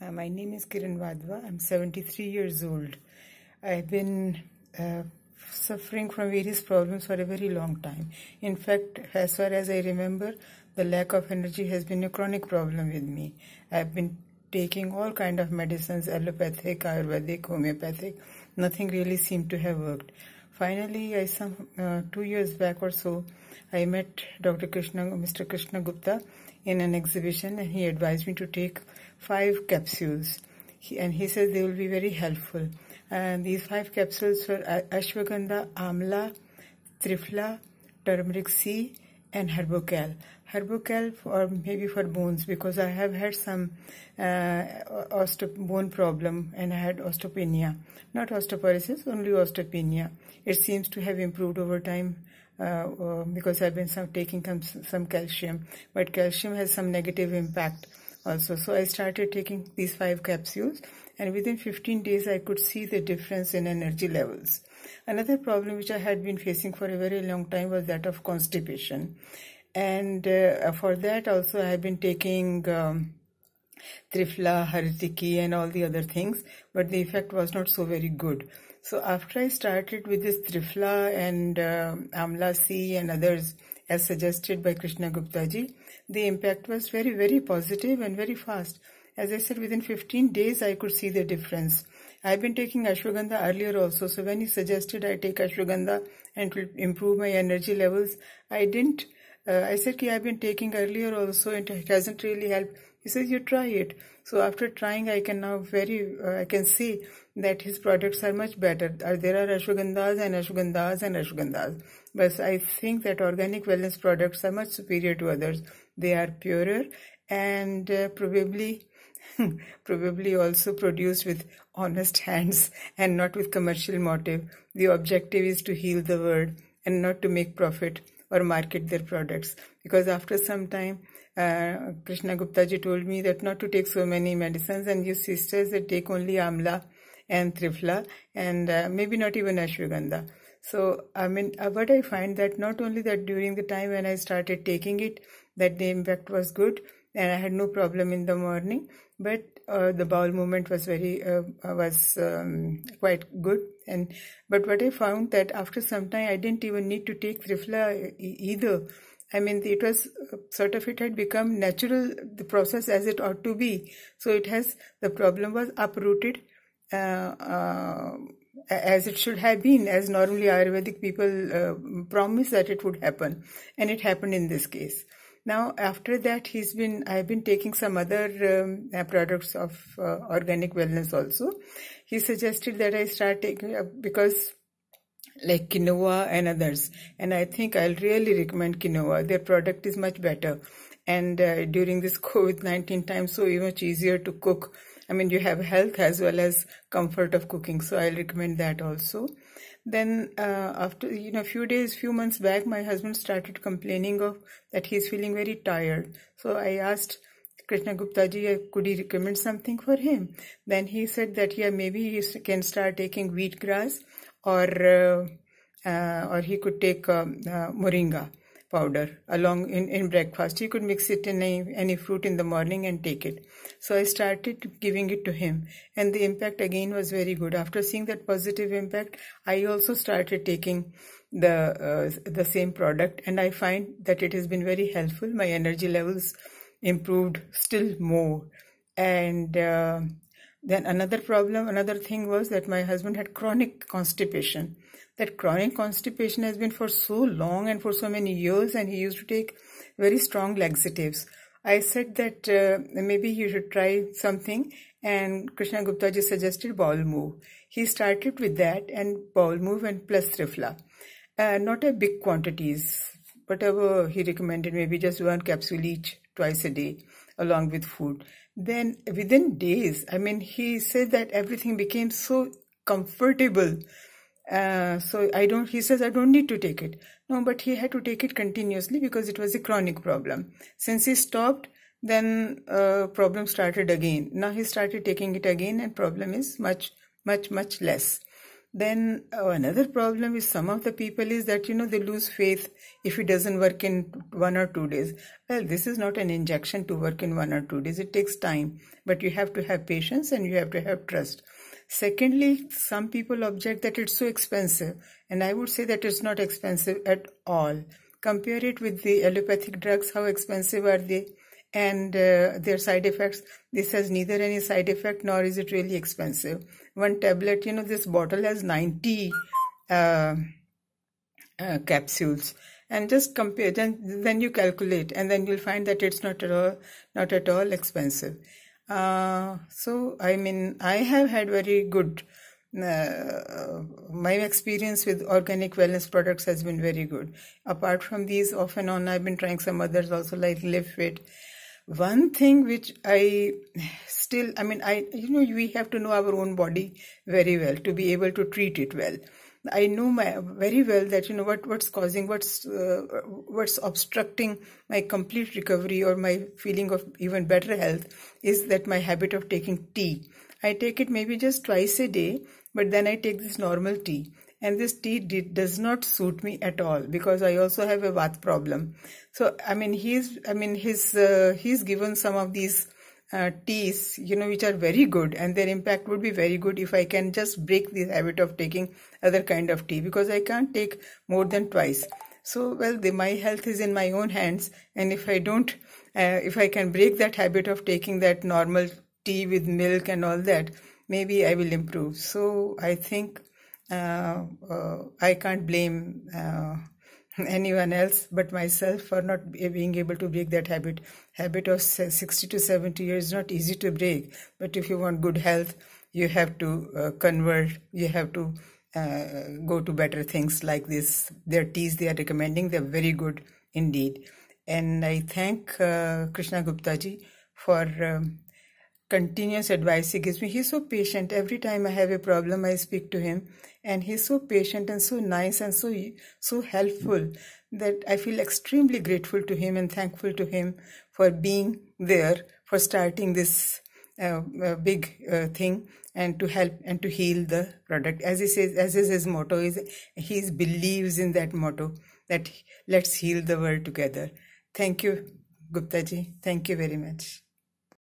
Uh, my name is Kiran Wadhwa. I'm 73 years old. I've been uh, suffering from various problems for a very long time. In fact, as far as I remember, the lack of energy has been a chronic problem with me. I've been taking all kind of medicines, allopathic, Ayurvedic, homeopathic. Nothing really seemed to have worked. Finally, I some uh, two years back or so, I met Dr. Krishna, Mr. Krishna Gupta in an exhibition and he advised me to take five capsules. He, and he said they will be very helpful. And these five capsules were ashwagandha, amla, triphala, turmeric C, and herbocal. Herbocal for maybe for bones because I have had some uh, bone problem and I had osteopenia. Not osteoporosis, only osteopenia. It seems to have improved over time uh, uh, because I've been some, taking some, some calcium, but calcium has some negative impact also. So I started taking these five capsules and within 15 days I could see the difference in energy levels. Another problem which I had been facing for a very long time was that of constipation. And uh, for that also I have been taking um, Triphala, Haritaki and all the other things, but the effect was not so very good. So after I started with this Triphala and uh, Amla C and others as suggested by Krishna Gupta ji, the impact was very, very positive and very fast. As I said, within 15 days I could see the difference. I've been taking ashwagandha earlier also, so when he suggested I take ashwagandha and to improve my energy levels, I didn't. Uh, I said, I've been taking earlier also and it hasn't really helped. He says, you try it. So after trying, I can now very, uh, I can see that his products are much better. Uh, there are ashwagandhas and ashwagandhas and ashwagandhas. But I think that organic wellness products are much superior to others. They are purer and uh, probably probably also produced with honest hands and not with commercial motive. The objective is to heal the world and not to make profit or market their products. Because after some time, uh, Krishna Gupta ji told me that not to take so many medicines and his sisters that take only amla and triphala and uh, maybe not even ashwagandha. So, I mean, uh, what I find that not only that during the time when I started taking it, that the impact was good and I had no problem in the morning, but uh, the bowel movement was very, uh, was um, quite good. And, but what I found that after some time, I didn't even need to take triphala either I mean, it was sort of, it had become natural, the process as it ought to be. So it has, the problem was uprooted uh, uh, as it should have been, as normally Ayurvedic people uh, promise that it would happen. And it happened in this case. Now, after that, he's been, I've been taking some other um, uh, products of uh, organic wellness also. He suggested that I start taking, uh, because like quinoa and others. And I think I'll really recommend quinoa. Their product is much better. And uh, during this COVID-19 time, so much easier to cook. I mean, you have health as well as comfort of cooking. So I'll recommend that also. Then uh, after, you know, a few days, few months back, my husband started complaining of that he's feeling very tired. So I asked Krishna Gupta ji, uh, could he recommend something for him? Then he said that, yeah, maybe he can start taking wheatgrass or uh, uh, or he could take um, uh, moringa powder along in, in breakfast. He could mix it in any, any fruit in the morning and take it. So I started giving it to him and the impact again was very good. After seeing that positive impact, I also started taking the uh, the same product and I find that it has been very helpful. My energy levels improved still more and uh, then another problem, another thing was that my husband had chronic constipation. That chronic constipation has been for so long and for so many years and he used to take very strong laxatives. I said that uh, maybe he should try something and Krishna Gupta ji suggested bowel move. He started with that and bowel move and plus triphala. Uh, not a big quantities, whatever he recommended, maybe just one capsule each twice a day along with food. Then within days, I mean, he said that everything became so comfortable. Uh, so I don't, he says, I don't need to take it. No, but he had to take it continuously because it was a chronic problem. Since he stopped, then uh, problem started again. Now he started taking it again and problem is much, much, much less. Then uh, another problem with some of the people is that you know they lose faith if it doesn't work in one or two days. Well this is not an injection to work in one or two days. It takes time. But you have to have patience and you have to have trust. Secondly some people object that it's so expensive. And i would say that it's not expensive at all. Compare it with the allopathic drugs. How expensive are they and uh, their side effects. This has neither any side effect nor is it really expensive. One tablet you know this bottle has 90 uh, uh, capsules. And just compare then then you calculate and then you'll find that it's not at all not at all expensive. Uh, so i mean i have had very good uh, my experience with organic wellness products has been very good. Apart from these off and on i've been trying some others also like live fit one thing which i still i mean i you know we have to know our own body very well to be able to treat it well. I know my very well that you know what what's causing what's uh, what's obstructing my complete recovery or my feeling of even better health is that my habit of taking tea. I take it maybe just twice a day but then i take this normal tea and this tea did, does not suit me at all because I also have a vat problem. So I mean he's I mean his uh, he's given some of these uh, teas you know which are very good and their impact would be very good if I can just break the habit of taking other kind of tea because I can't take more than twice. So well the, my health is in my own hands and if I don't uh, if I can break that habit of taking that normal tea with milk and all that maybe I will improve. So I think I can't blame uh, anyone else but myself for not being able to break that habit. Habit of 60 to 70 years is not easy to break, but if you want good health, you have to uh, convert, you have to uh, go to better things like this. Their teas they are recommending, they're very good indeed. And I thank uh, Krishna Gupta ji for um, continuous advice he gives me. He's so patient. Every time I have a problem, I speak to him, and he's so patient and so nice and so so helpful that I feel extremely grateful to him and thankful to him for being there, for starting this uh, uh, big uh, thing, and to help and to heal the product. As he says, as is his motto, is he believes in that motto that let's heal the world together. Thank you, Gupta ji. Thank you very much.